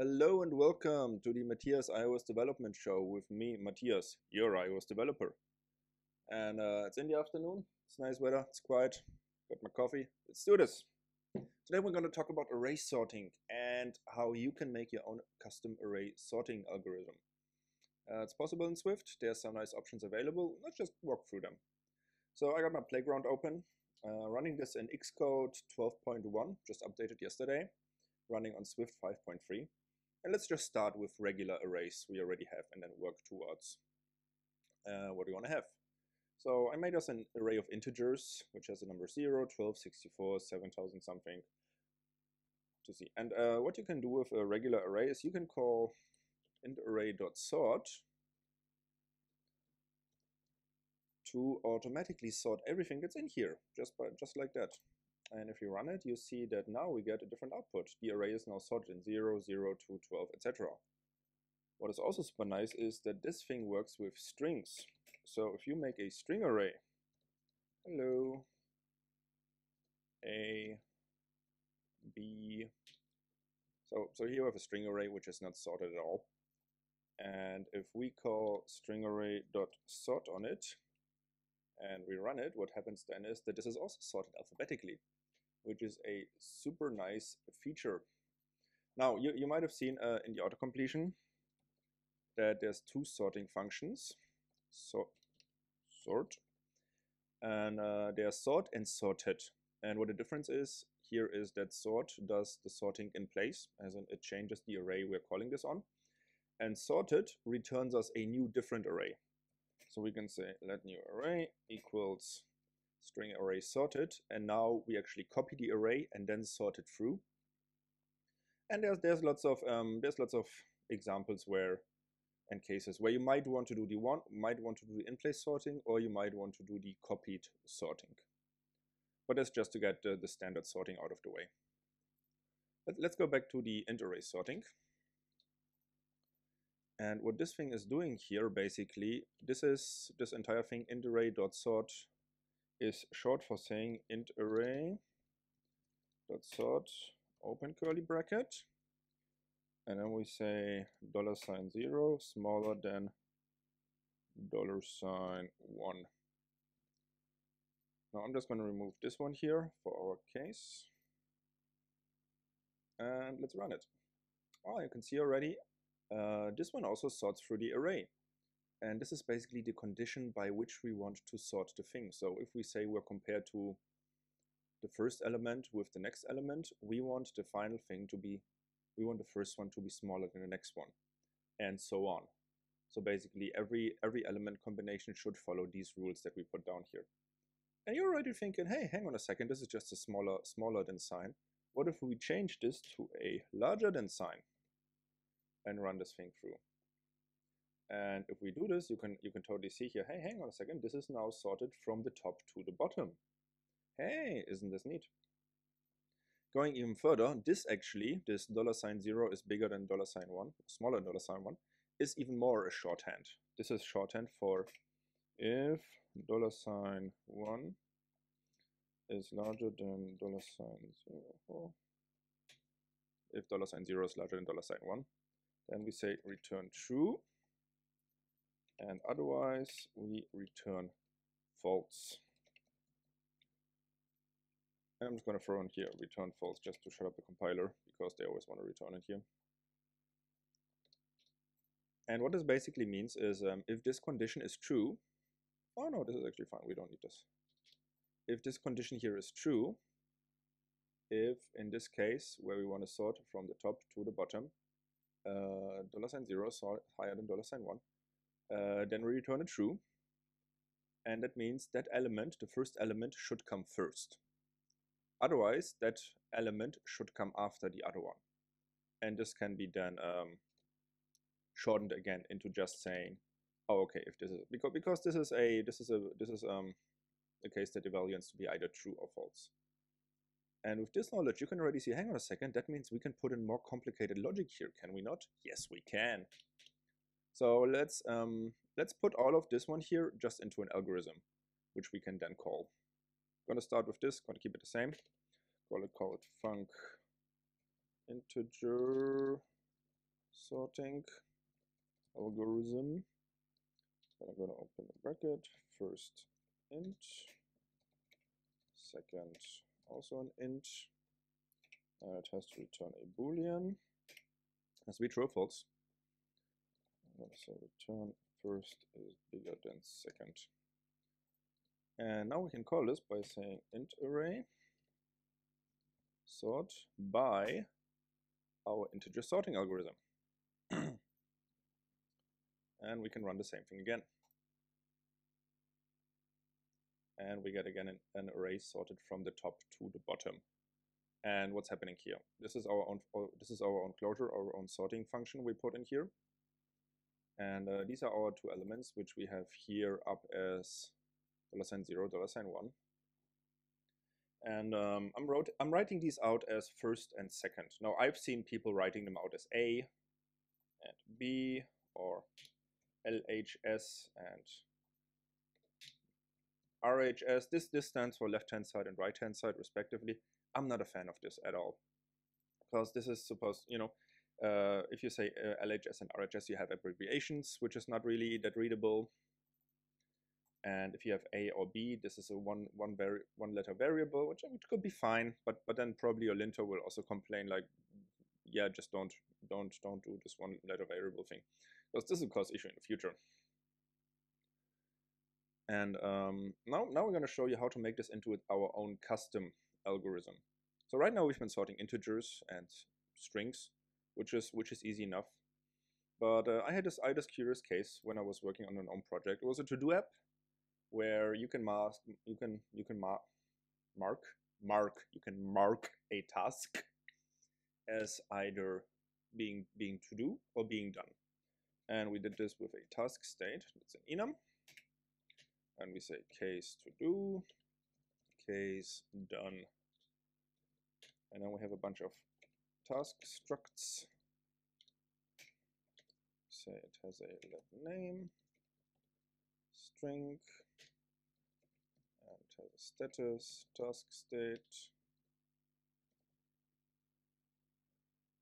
Hello and welcome to the Matthias iOS Development Show with me, Matthias, your iOS developer. And uh, it's in the afternoon, it's nice weather, it's quiet, got my coffee, let's do this. Today we're going to talk about array sorting and how you can make your own custom array sorting algorithm. Uh, it's possible in Swift, there's some nice options available, let's just walk through them. So I got my playground open, uh, running this in Xcode 12.1, just updated yesterday, running on Swift 5.3. And let's just start with regular arrays we already have and then work towards uh, what we want to have. So I made us an array of integers, which has a number 0, 12, 64, 7000 something to see. And uh, what you can do with a regular array is you can call int array.sort to automatically sort everything that's in here, just by just like that. And if you run it, you see that now we get a different output. The array is now sorted in 0, 0, 2, 12, etc. What is also super nice is that this thing works with strings. So if you make a string array, hello, A, B, so, so here we have a string array which is not sorted at all. And if we call string array dot sort on it, and we run it, what happens then is that this is also sorted alphabetically which is a super nice feature. Now, you, you might have seen uh, in the auto completion that there's two sorting functions, so sort, and uh, they are sort and sorted. And what the difference is here is that sort does the sorting in place, as in it changes the array we're calling this on, and sorted returns us a new different array. So we can say let new array equals string array sorted and now we actually copy the array and then sort it through. And there's there's lots of um, there's lots of examples where and cases where you might want to do the one might want to do the in-place sorting or you might want to do the copied sorting. But that's just to get the, the standard sorting out of the way. Let, let's go back to the int array sorting. And what this thing is doing here basically this is this entire thing int array dot sort is short for saying int array dot sort open curly bracket. And then we say dollar sign zero smaller than dollar sign one. Now I'm just going to remove this one here for our case. And let's run it. Oh you can see already uh, this one also sorts through the array and this is basically the condition by which we want to sort the thing. So if we say we're compared to the first element with the next element, we want the final thing to be, we want the first one to be smaller than the next one, and so on. So basically every, every element combination should follow these rules that we put down here. And you're already thinking, hey, hang on a second, this is just a smaller, smaller than sign. What if we change this to a larger than sign and run this thing through? And if we do this, you can you can totally see here, hey, hang on a second, this is now sorted from the top to the bottom. Hey, isn't this neat? Going even further, this actually, this dollar sign zero is bigger than dollar sign one, smaller than dollar sign one, is even more a shorthand. This is shorthand for if dollar sign one is larger than dollar sign zero. If dollar sign zero is larger than dollar sign one, then we say return true and otherwise we return false. And I'm just going to throw in here return false just to shut up the compiler because they always want to return it here. And what this basically means is um, if this condition is true, oh no, this is actually fine, we don't need this. If this condition here is true, if in this case where we want to sort from the top to the bottom, uh, dollar sign zero is higher than dollar sign one, uh, then we return a true. And that means that element, the first element, should come first. Otherwise, that element should come after the other one. And this can be then um, shortened again into just saying, oh, okay, if this is because because this is a this is a this is um a case that evaluates to be either true or false. And with this knowledge, you can already see, hang on a second, that means we can put in more complicated logic here, can we not? Yes, we can. So let's um, let's put all of this one here just into an algorithm, which we can then call. I'm gonna start with this, gonna keep it the same. Call it call it func integer sorting algorithm. Then I'm going to open the bracket. First int, second also an int, and it has to return a boolean. Has to be true false. Going return first is bigger than second. And now we can call this by saying int array sort by our integer sorting algorithm. and we can run the same thing again. And we get again an, an, array sorted from the top to the bottom. And what's happening here? This is our own. This is our own closure, our own sorting function we put in here. And uh, these are our two elements, which we have here up as zero, dollar one. And um, I'm, wrote, I'm writing these out as first and second. Now I've seen people writing them out as A and B or LHS and RHS. This, this stands for left-hand side and right-hand side respectively. I'm not a fan of this at all because this is supposed, you know, uh, if you say uh, LHS and RHS, you have abbreviations, which is not really that readable. And if you have A or B, this is a one one vari one letter variable, which, which could be fine, but but then probably your linter will also complain like, yeah, just don't don't don't do this one letter variable thing, because this will cause issue in the future. And um, now now we're going to show you how to make this into our own custom algorithm. So right now we've been sorting integers and strings, which is which is easy enough. But uh, I had this I this curious case when I was working on an own project. It was a to-do app where you can mask you can you can mark mark mark you can mark a task as either being being to do or being done and we did this with a task state it's an enum and we say case to do case done and then we have a bunch of task structs say it has a name string and has a status, task state.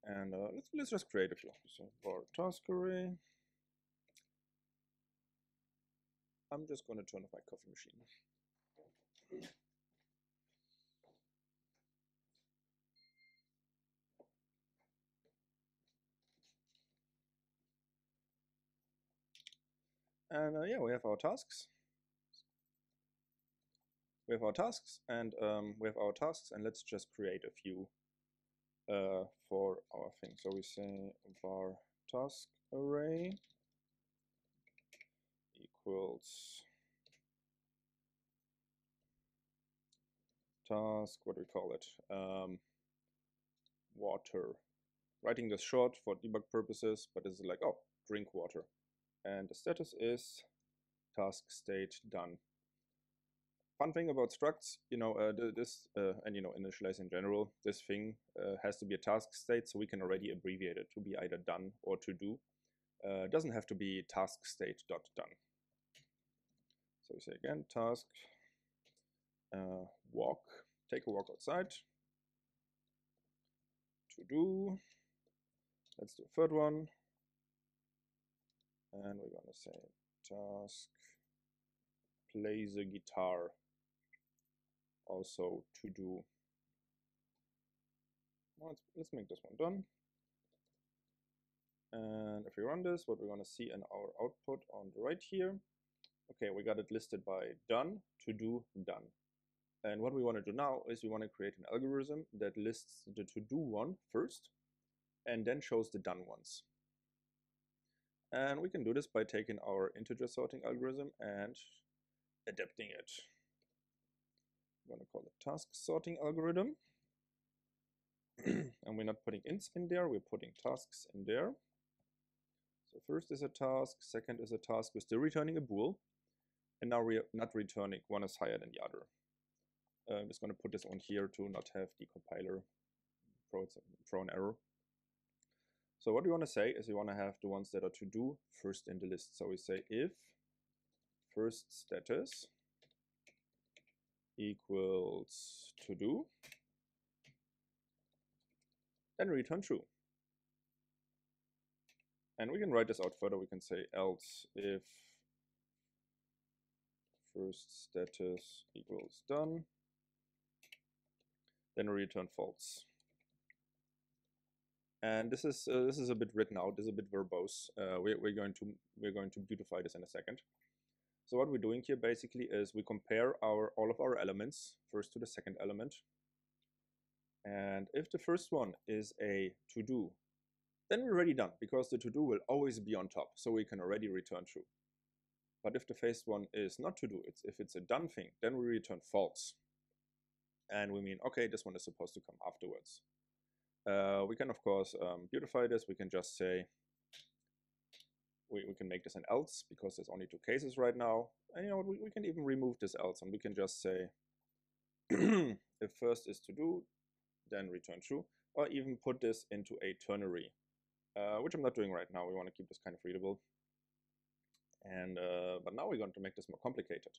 And uh, let's, let's just create a few. So for task array, I'm just going to turn off my coffee machine. And uh, yeah, we have our tasks we have our tasks and um, we have our tasks and let's just create a few uh, for our thing. So we say var task array equals task, what do we call it? Um, water. Writing this short for debug purposes, but it's like, oh, drink water. And the status is task state done fun thing about structs, you know, uh, this, uh, and you know, initialize in general, this thing uh, has to be a task state, so we can already abbreviate it to be either done or to do. Uh, doesn't have to be task state dot done. So we say again, task, uh, walk, take a walk outside, to do, let's do a third one, and we're gonna say task, play the guitar also to do. Let's, let's make this one done. And if we run this, what we're going to see in our output on the right here, okay, we got it listed by done, to do, done. And what we want to do now is we want to create an algorithm that lists the to-do one first and then shows the done ones. And we can do this by taking our integer sorting algorithm and adapting it. I'm going to call it task sorting algorithm. and we're not putting ints in there, we're putting tasks in there. So first is a task, second is a task, we're still returning a bool. And now we're not returning one is higher than the other. Uh, I'm just going to put this on here to not have the compiler an error. So what we want to say is we want to have the ones that are to do first in the list. So we say if first status equals to do, then return true. And we can write this out further. We can say else if first status equals done, then return false. And this is uh, this is a bit written out. This is a bit verbose. Uh, we're, we're going to we're going to beautify this in a second. So what we're doing here basically is we compare our all of our elements first to the second element. And if the first one is a to-do, then we're already done because the to-do will always be on top, so we can already return true. But if the first one is not to-do, it's if it's a done thing, then we return false. And we mean, okay, this one is supposed to come afterwards. Uh, we can, of course, um, beautify this. We can just say, we, we can make this an else because there's only two cases right now. And you know we, we can even remove this else and we can just say if first is to do, then return true, or even put this into a ternary, uh, which I'm not doing right now. We want to keep this kind of readable. And uh, but now we're going to make this more complicated.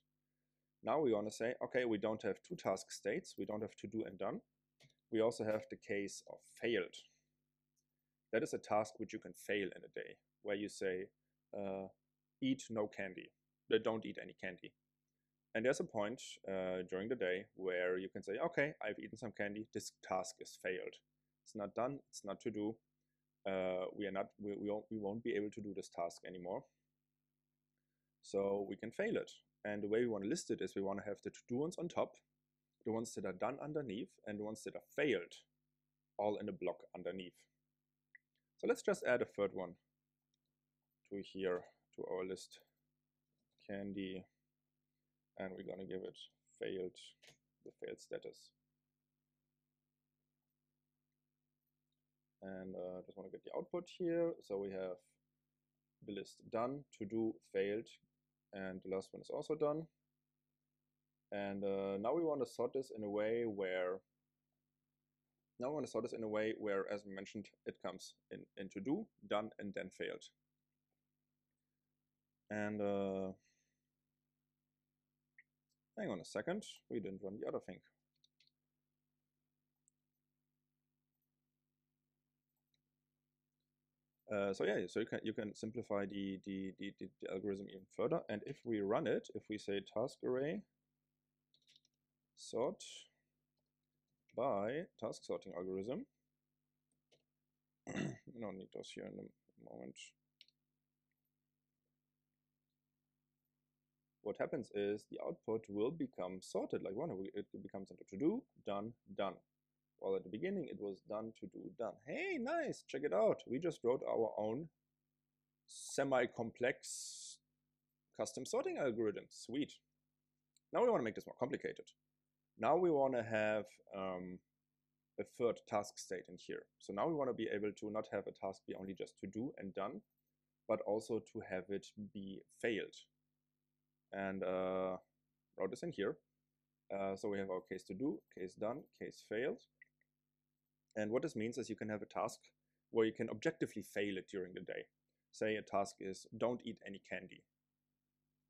Now we want to say, okay, we don't have two task states. We don't have to do and done. We also have the case of failed. That is a task which you can fail in a day, where you say, uh, eat no candy. Uh, don't eat any candy. And there's a point uh, during the day where you can say, okay, I've eaten some candy. This task is failed. It's not done. It's not to do. Uh, we are not. We, we won't, we won't be able to do this task anymore. So we can fail it. And the way we want to list it is we want to have the to-do ones on top, the ones that are done underneath, and the ones that are failed all in a block underneath. So let's just add a third one to here, to our list, candy, and we're going to give it failed, the failed status. And uh, just want to get the output here. So we have the list done, to do, failed, and the last one is also done. And uh, now we want to sort this in a way where now we want to sort this in a way where, as mentioned, it comes in, in to do, done, and then failed. And uh, hang on a second, we didn't run the other thing. Uh, so yeah, so you can you can simplify the, the, the, the, the algorithm even further. And if we run it, if we say task array sort by task sorting algorithm, don't need those here in a moment. What happens is the output will become sorted like one. It becomes into to do, done, done. Well, at the beginning it was done to do done. Hey, nice, check it out. We just wrote our own semi-complex custom sorting algorithm. Sweet. Now we want to make this more complicated. Now we want to have um, a third task state in here. So now we want to be able to not have a task be only just to do and done, but also to have it be failed. And uh, wrote this in here. Uh, so we have our case to do, case done, case failed. And what this means is you can have a task where you can objectively fail it during the day. Say a task is don't eat any candy.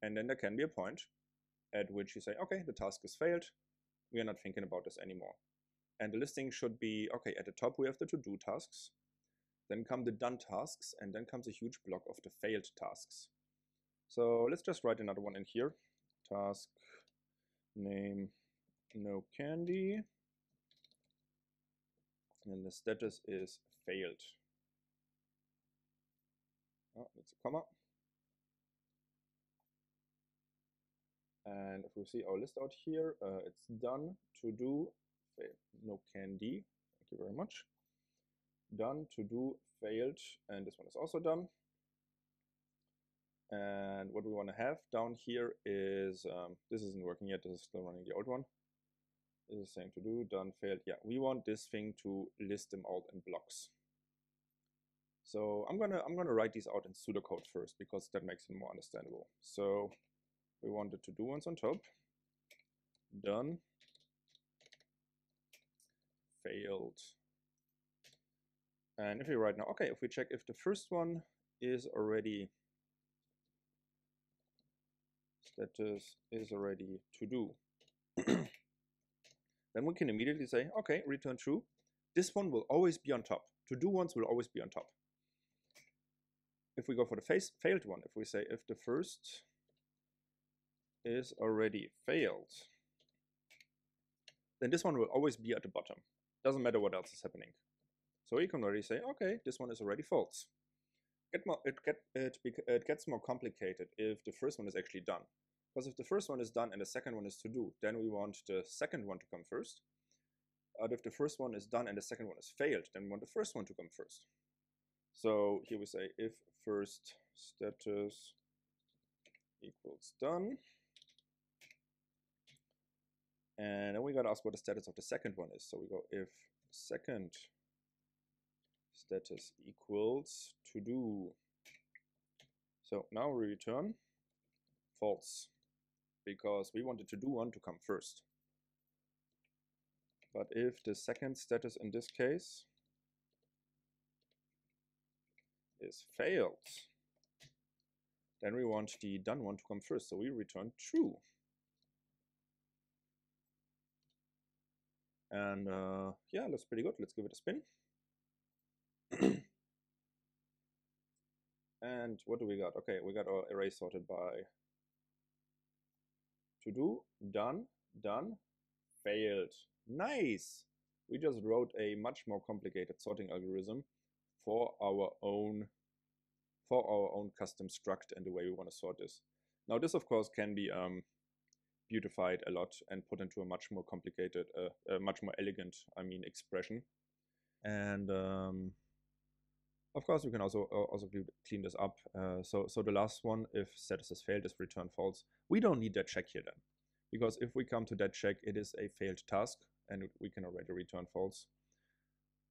And then there can be a point at which you say, okay, the task is failed. We are not thinking about this anymore. And the listing should be, okay, at the top we have the to-do tasks. Then come the done tasks, and then comes a huge block of the failed tasks. So let's just write another one in here. Task name no candy and the status is failed. Oh, it's a comma. And if we see our list out here, uh, it's done, to do, no candy. Thank you very much. Done, to do, failed, and this one is also done. And what we want to have down here is, um, this isn't working yet, this is still running the old one This is saying to do, done, failed. Yeah, we want this thing to list them out in blocks. So I'm gonna I'm gonna write these out in pseudocode first because that makes it more understandable. So we want the to-do ones on top, done, failed. And if we write now, okay, if we check if the first one is already status is already to do then we can immediately say, okay, return true. This one will always be on top. To do ones will always be on top. if we go for the face failed one, if we say if the first is already failed, then this one will always be at the bottom. Doesn't matter what else is happening. So you can already say, okay, this one is already false. Get more, it, get, it, it gets more complicated if the first one is actually done. Because if the first one is done and the second one is to do, then we want the second one to come first. But if the first one is done and the second one is failed, then we want the first one to come first. So here we say if first status equals done. And then we got to ask what the status of the second one is. So we go if second status equals to do. So now we return false because we wanted to do one to come first. But if the second status in this case is failed, then we want the done one to come first. So we return true. And uh, yeah, looks pretty good. Let's give it a spin. and what do we got? Okay, we got our array sorted by to do, done, done, failed. Nice! We just wrote a much more complicated sorting algorithm for our own for our own custom struct and the way we want to sort this. Now this of course can be um, beautified a lot and put into a much more complicated, uh, much more elegant, I mean, expression. And um, of course, we can also uh, also clean this up. Uh, so, so the last one, if status has failed, is return false. We don't need that check here then, because if we come to that check, it is a failed task, and we can already return false.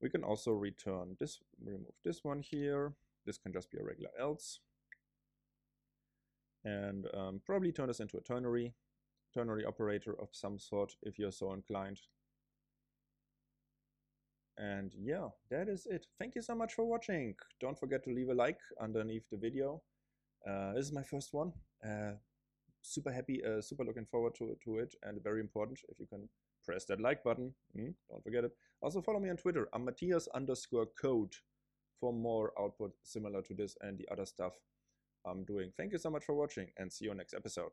We can also return this, remove this one here. This can just be a regular else. And um, probably turn this into a ternary, ternary operator of some sort if you're so inclined. And yeah, that is it. Thank you so much for watching. Don't forget to leave a like underneath the video. Uh, this is my first one. Uh, super happy, uh, super looking forward to, to it. And very important, if you can press that like button. Mm, don't forget it. Also follow me on Twitter. I'm Matthias underscore code for more output similar to this and the other stuff I'm doing. Thank you so much for watching and see you next episode.